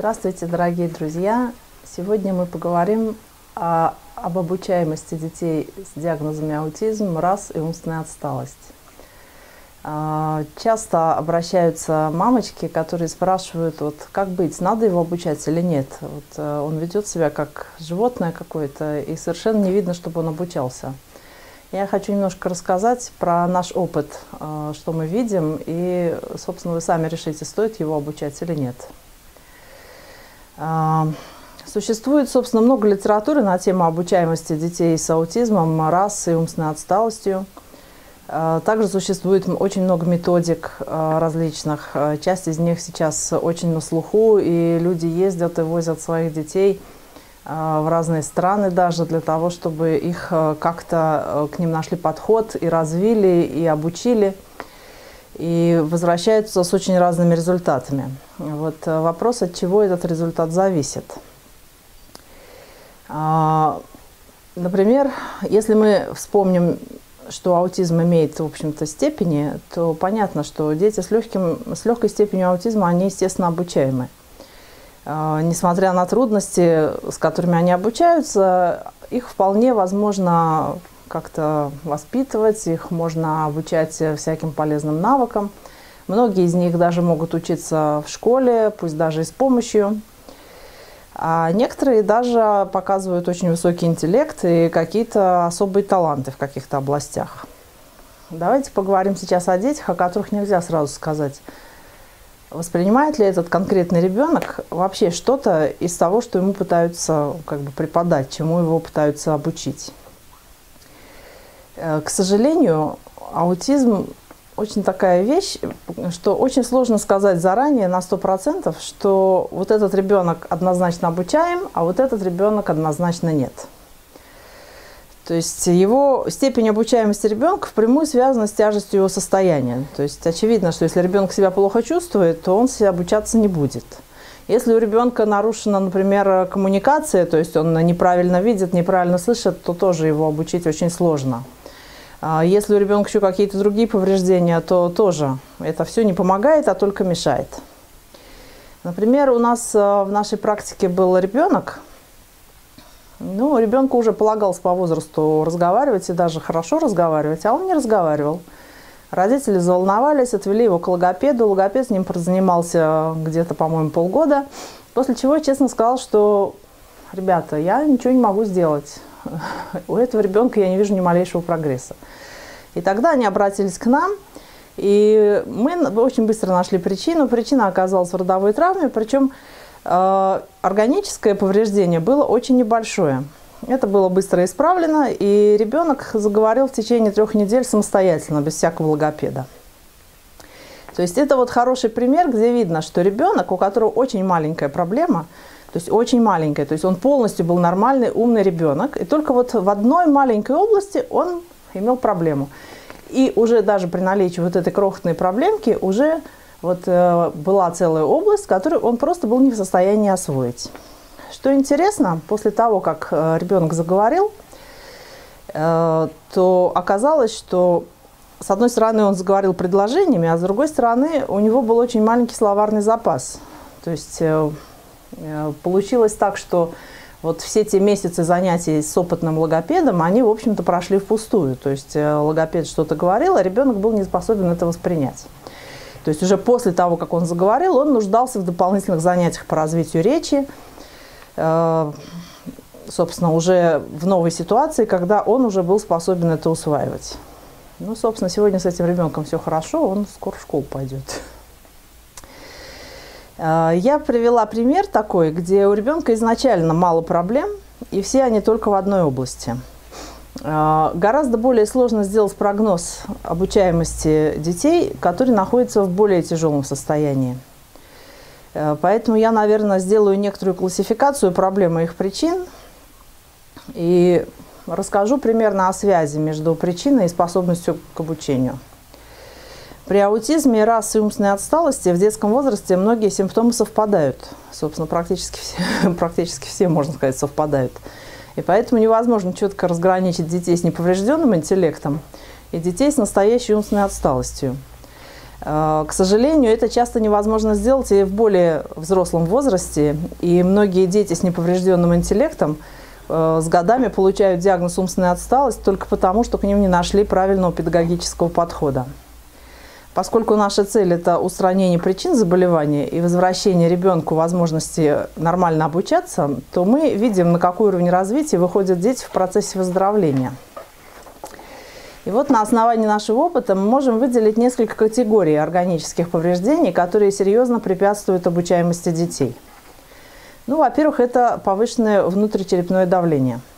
Здравствуйте, дорогие друзья! Сегодня мы поговорим о, об обучаемости детей с диагнозами аутизм, раз и умственная отсталость. А, часто обращаются мамочки, которые спрашивают, вот, как быть, надо его обучать или нет. Вот, э, он ведет себя как животное какое-то, и совершенно не видно, чтобы он обучался. Я хочу немножко рассказать про наш опыт, э, что мы видим, и, собственно, вы сами решите, стоит его обучать или нет. А, существует, собственно, много литературы на тему обучаемости детей с аутизмом, расой умственной отсталостью. А, также существует очень много методик а, различных. Часть из них сейчас очень на слуху, и люди ездят и возят своих детей в разные страны даже для того, чтобы их как-то к ним нашли подход и развили, и обучили и возвращаются с очень разными результатами. Вот э, вопрос, от чего этот результат зависит. А, например, если мы вспомним, что аутизм имеет, в общем-то, степени, то понятно, что дети с, легким, с легкой степенью аутизма, они, естественно, обучаемы. А, несмотря на трудности, с которыми они обучаются, их вполне возможно как-то воспитывать, их можно обучать всяким полезным навыкам. Многие из них даже могут учиться в школе, пусть даже и с помощью. А некоторые даже показывают очень высокий интеллект и какие-то особые таланты в каких-то областях. Давайте поговорим сейчас о детях, о которых нельзя сразу сказать. Воспринимает ли этот конкретный ребенок вообще что-то из того, что ему пытаются как бы преподать, чему его пытаются обучить? Э, к сожалению, аутизм очень такая вещь, что очень сложно сказать заранее на 100%, что вот этот ребенок однозначно обучаем, а вот этот ребенок однозначно нет. То есть его степень обучаемости ребенка впрямую связана с тяжестью его состояния. То есть очевидно, что если ребенок себя плохо чувствует, то он себя обучаться не будет. Если у ребенка нарушена, например, коммуникация, то есть он неправильно видит, неправильно слышит, то тоже его обучить очень сложно. А если у ребенка еще какие-то другие повреждения, то тоже это все не помогает, а только мешает. Например, у нас э, в нашей практике был ребенок, ну, ребенку уже полагалось по возрасту разговаривать и даже хорошо разговаривать, а он не разговаривал. Родители заволновались, отвели его к логопеду. Логопед с ним занимался где-то, по-моему, полгода. После чего честно сказал, что, ребята, я ничего не могу сделать у этого ребенка я не вижу ни малейшего прогресса. И тогда они обратились к нам, и мы очень быстро нашли причину. Причина оказалась в родовой травме, причем э, органическое повреждение было очень небольшое. Это было быстро исправлено, и ребенок заговорил в течение трех недель самостоятельно, без всякого логопеда. То есть это вот хороший пример, где видно, что ребенок, у которого очень маленькая проблема, то есть очень маленькая. То есть он полностью был нормальный, умный ребенок. И только вот в одной маленькой области он имел проблему. И уже даже при наличии вот этой крохотной проблемки уже вот э, была целая область, которую он просто был не в состоянии освоить. Что интересно, после того, как э, ребенок заговорил, э, то оказалось, что с одной стороны он заговорил предложениями, а с другой стороны у него был очень маленький словарный запас. То есть э, получилось так, что вот все те месяцы занятий с опытным логопедом, они, в общем-то, прошли впустую. То есть э, логопед что-то говорил, а ребенок был не способен это воспринять. То есть уже после того, как он заговорил, он нуждался в дополнительных занятиях по развитию речи, э, собственно, уже в новой ситуации, когда он уже был способен это усваивать. Ну, собственно, сегодня с этим ребенком все хорошо, он скоро в школу пойдет. А, я привела пример такой, где у ребенка изначально мало проблем, и все они только в одной области. А, гораздо более сложно сделать прогноз обучаемости детей, которые находятся в более тяжелом состоянии. А, поэтому я, наверное, сделаю некоторую классификацию проблем и их причин и расскажу примерно о связи между причиной и способностью к обучению. При аутизме, расы и умственной отсталости в детском возрасте многие симптомы совпадают. Собственно, практически все, практически все, можно сказать, совпадают. И поэтому невозможно четко разграничить детей с неповрежденным интеллектом и детей с настоящей умственной отсталостью. К сожалению, это часто невозможно сделать и в более взрослом возрасте, и многие дети с неповрежденным интеллектом с годами получают диагноз умственная отсталость только потому, что к ним не нашли правильного педагогического подхода. Поскольку наша цель – это устранение причин заболевания и возвращение ребенку возможности нормально обучаться, то мы видим, на какой уровень развития выходят дети в процессе выздоровления. И вот на основании нашего опыта мы можем выделить несколько категорий органических повреждений, которые серьезно препятствуют обучаемости детей. Ну, во-первых, это повышенное внутричерепное давление –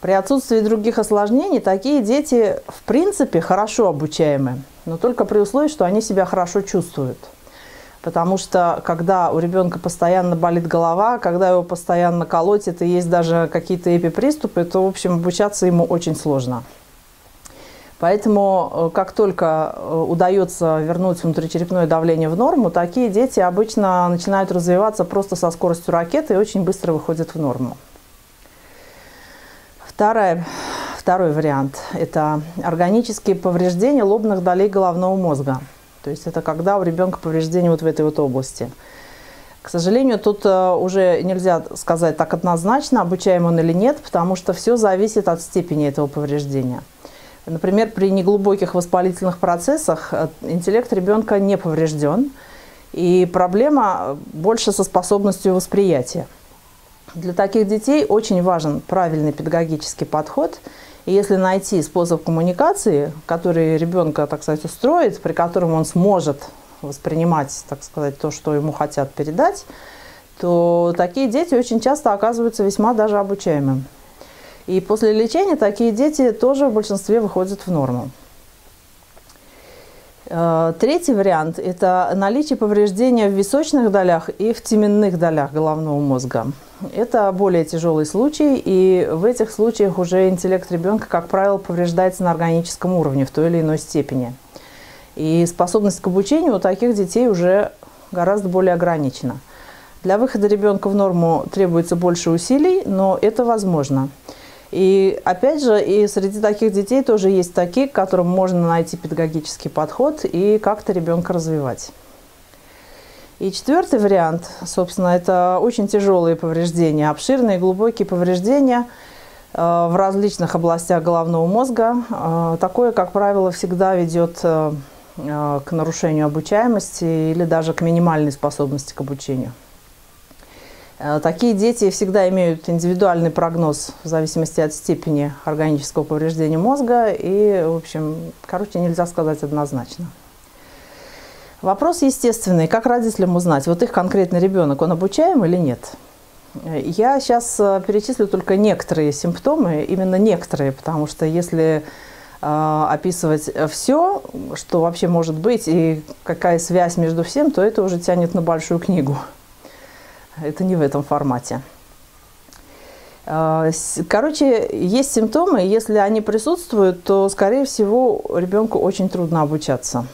при отсутствии других осложнений такие дети в принципе хорошо обучаемы, но только при условии, что они себя хорошо чувствуют. Потому что когда у ребенка постоянно болит голова, когда его постоянно колотит и есть даже какие-то эпиприступы, то, в общем, обучаться ему очень сложно. Поэтому, э, как только э, удается вернуть внутричерепное давление в норму, такие дети обычно начинают развиваться просто со скоростью ракеты и очень быстро выходят в норму. Вторая, второй вариант – это органические повреждения лобных долей головного мозга. То есть это когда у ребенка повреждение вот в этой вот области. К сожалению, тут э, уже нельзя сказать так однозначно, обучаем он или нет, потому что все зависит от степени этого повреждения. Например, при неглубоких воспалительных процессах э, интеллект ребенка не поврежден, и проблема больше со способностью восприятия. Для таких детей очень важен правильный педагогический подход. И если найти способ коммуникации, который ребенка, так сказать, устроит, при котором он сможет воспринимать, так сказать, то, что ему хотят передать, то такие дети очень часто оказываются весьма даже обучаемым. И после лечения такие дети тоже в большинстве выходят в норму. Э, третий вариант – это наличие повреждения в височных долях и в теменных долях головного мозга. Это более тяжелый случай, и в этих случаях уже интеллект ребенка, как правило, повреждается на органическом уровне в той или иной степени. И способность к обучению у таких детей уже гораздо более ограничена. Для выхода ребенка в норму требуется больше усилий, но это возможно. И опять же, и среди таких детей тоже есть такие, к которым можно найти педагогический подход и как-то ребенка развивать. И четвертый вариант, собственно, это очень тяжелые повреждения, обширные глубокие повреждения э, в различных областях головного мозга. Э, такое, как правило, всегда ведет э, к нарушению обучаемости или даже к минимальной способности к обучению. Такие дети всегда имеют индивидуальный прогноз в зависимости от степени органического повреждения мозга. И, в общем, короче, нельзя сказать однозначно. Вопрос естественный. Как родителям узнать, вот их конкретный ребенок, он обучаем или нет? Я сейчас э, перечислю только некоторые симптомы, именно некоторые, потому что если э, описывать все, что вообще может быть и какая связь между всем, то это уже тянет на большую книгу. Это не в этом формате. Э, короче, есть симптомы, если они присутствуют, то, скорее всего, ребенку очень трудно обучаться.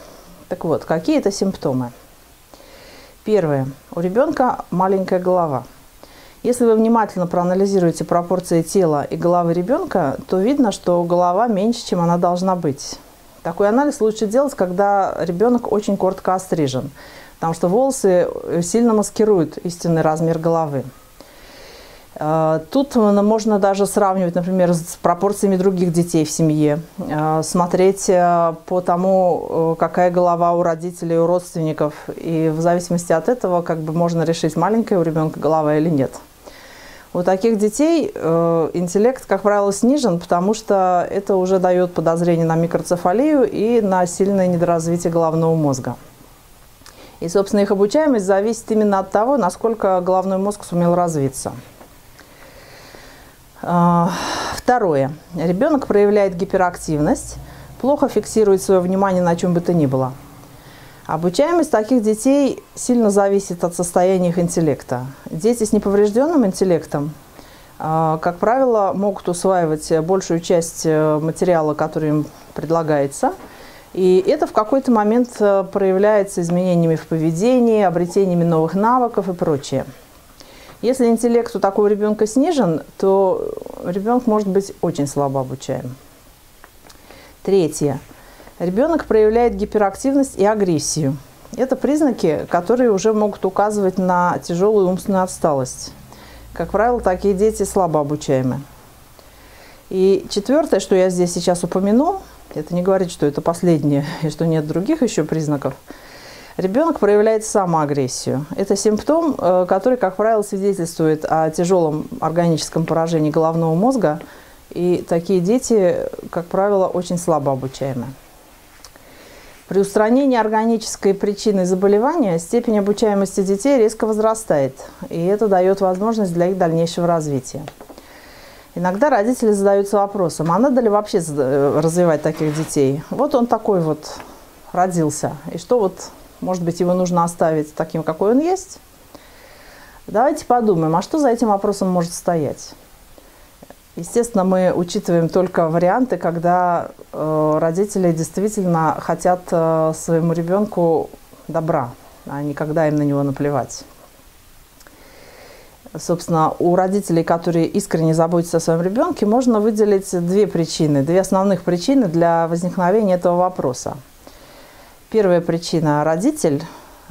Так вот, какие это симптомы? Первое. У ребенка маленькая голова. Если вы внимательно проанализируете пропорции тела и головы ребенка, то видно, что голова меньше, чем она должна быть. Такой анализ лучше делать, когда ребенок очень коротко острижен, потому что волосы сильно маскируют истинный размер головы. Э, тут можно даже сравнивать, например, с пропорциями других детей в семье, э, смотреть э, по тому, какая голова у родителей, у родственников, и в зависимости от этого как бы можно решить, маленькая у ребенка голова или нет. У таких детей интеллект, как правило, снижен, потому что это уже дает подозрение на микроцефалию и на сильное недоразвитие головного мозга. И, собственно, их обучаемость зависит именно от того, насколько головной мозг сумел развиться. А, второе. Ребенок проявляет гиперактивность, плохо фиксирует свое внимание на чем бы то ни было. Обучаемость таких детей сильно зависит от состояния их интеллекта. Дети с неповрежденным интеллектом, а, как правило, могут усваивать большую часть э, материала, который им предлагается. И это в какой-то момент э, проявляется изменениями в поведении, обретениями новых навыков и прочее. Если интеллект у такого ребенка снижен, то ребенок может быть очень слабо обучаем. Третье. Ребенок проявляет гиперактивность и агрессию. Это признаки, которые уже могут указывать на тяжелую умственную отсталость. Как правило, такие дети слабо обучаемы. И четвертое, что я здесь сейчас упомяну, это не говорит, что это последнее и что нет других еще признаков. Ребенок проявляет самоагрессию. Это симптом, э, который, как правило, свидетельствует о тяжелом органическом поражении головного мозга. И такие дети, как правило, очень слабо обучаемы. При устранении органической причины заболевания степень обучаемости детей резко возрастает, и это дает возможность для их дальнейшего развития. Иногда родители задаются вопросом, а надо ли вообще э, развивать таких детей? Вот он такой вот родился, и что вот, может быть, его нужно оставить таким, какой он есть? Давайте подумаем, а что за этим вопросом может стоять? Естественно, мы учитываем только варианты, когда э, родители действительно хотят э, своему ребенку добра, а не когда им на него наплевать. Собственно, у родителей, которые искренне заботятся о своем ребенке, можно выделить две причины, две основных причины для возникновения этого вопроса. Первая причина – родитель,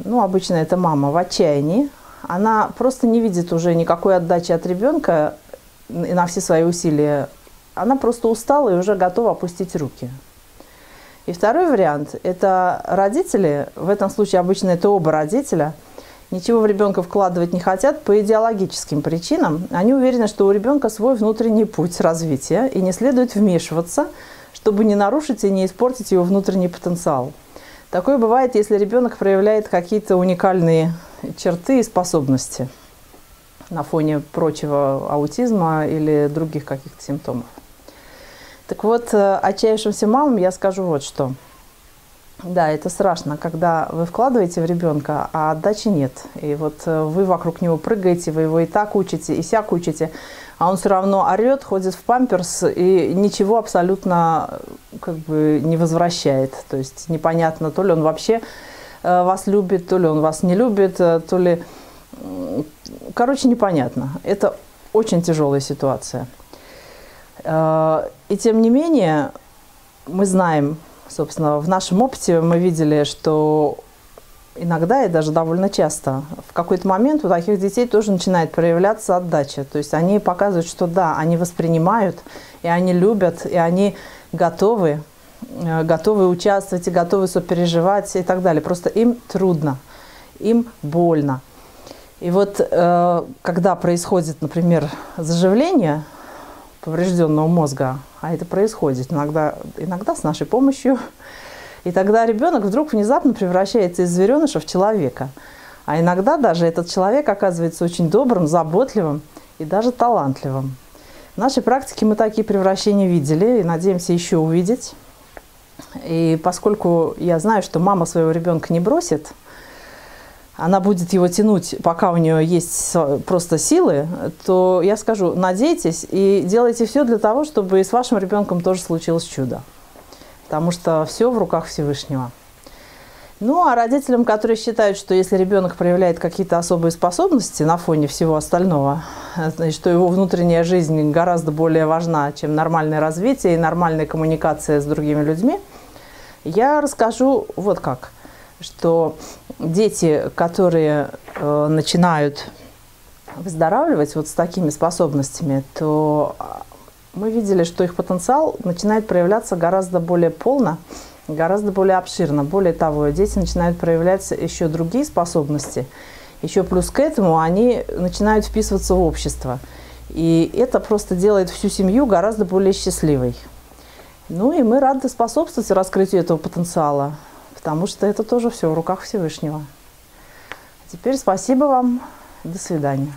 ну, обычно это мама, в отчаянии. Она просто не видит уже никакой отдачи от ребенка на все свои усилия, она просто устала и уже готова опустить руки. И второй вариант – это родители, в этом случае обычно это оба родителя, ничего в ребенка вкладывать не хотят по идеологическим причинам. Они уверены, что у ребенка свой внутренний путь развития, и не следует вмешиваться, чтобы не нарушить и не испортить его внутренний потенциал. Такое бывает, если ребенок проявляет какие-то уникальные черты и способности – на фоне прочего аутизма или других каких-то симптомов. Так вот, э, отчаявшимся мамам я скажу вот что. Да, это страшно, когда вы вкладываете в ребенка, а отдачи нет. И вот э, вы вокруг него прыгаете, вы его и так учите, и сяк учите, а он все равно орет, ходит в памперс и ничего абсолютно как бы не возвращает. То есть непонятно, то ли он вообще э, вас любит, то ли он вас не любит, то ли Короче, непонятно. Это очень тяжелая ситуация. Э, и тем не менее, мы знаем, собственно, в нашем опыте мы видели, что иногда и даже довольно часто в какой-то момент у таких детей тоже начинает проявляться отдача. То есть они показывают, что да, они воспринимают, и они любят, и они готовы, э, готовы участвовать, и готовы сопереживать и так далее. Просто им трудно, им больно. И вот э, когда происходит, например, заживление поврежденного мозга, а это происходит иногда, иногда с нашей помощью, и тогда ребенок вдруг внезапно превращается из звереныша в человека. А иногда даже этот человек оказывается очень добрым, заботливым и даже талантливым. В нашей практике мы такие превращения видели и надеемся еще увидеть. И поскольку я знаю, что мама своего ребенка не бросит – она будет его тянуть, пока у нее есть просто силы, то я скажу, надейтесь и делайте все для того, чтобы и с вашим ребенком тоже случилось чудо. Потому что все в руках Всевышнего. Ну, а родителям, которые считают, что если ребенок проявляет какие-то особые способности на фоне всего остального, значит, что его внутренняя жизнь гораздо более важна, чем нормальное развитие и нормальная коммуникация с другими людьми, я расскажу вот как – что дети, которые э, начинают выздоравливать вот с такими способностями, то мы видели, что их потенциал начинает проявляться гораздо более полно, гораздо более обширно. Более того, дети начинают проявлять еще другие способности. Еще плюс к этому они начинают вписываться в общество. И это просто делает всю семью гораздо более счастливой. Ну и мы рады способствовать раскрытию этого потенциала потому что это тоже все в руках Всевышнего. Теперь спасибо вам. До свидания.